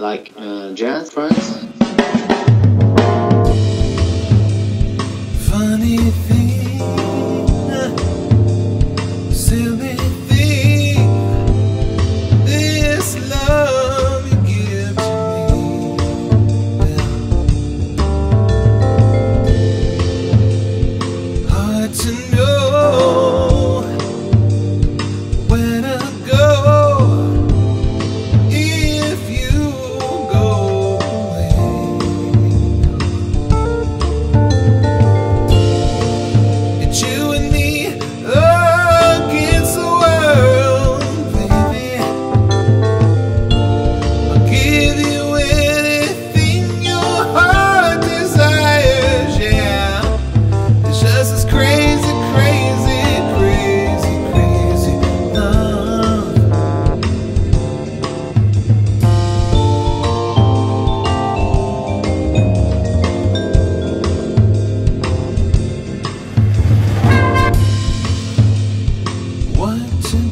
like uh, jazz, friends. Funny.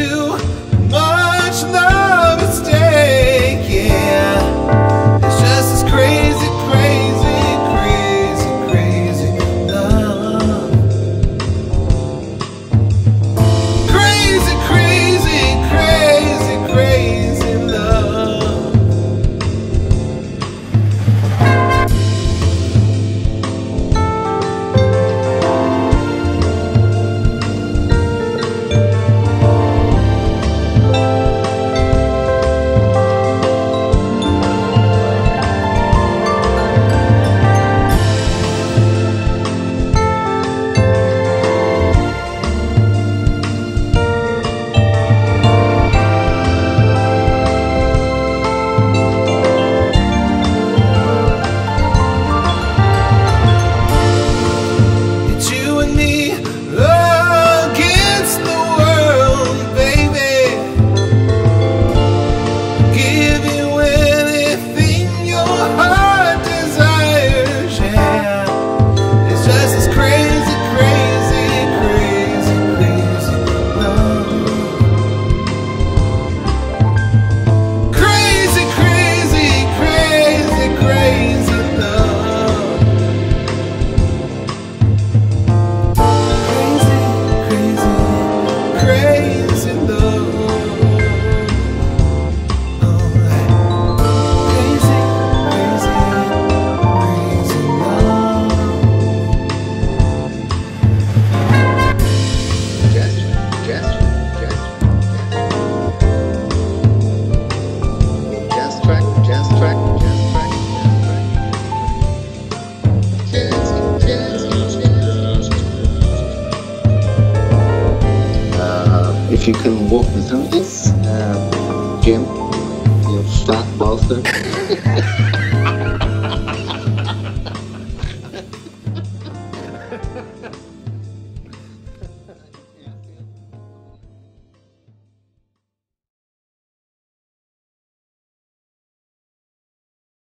to if you can walk me through this, um, Jim, you're fat bastard.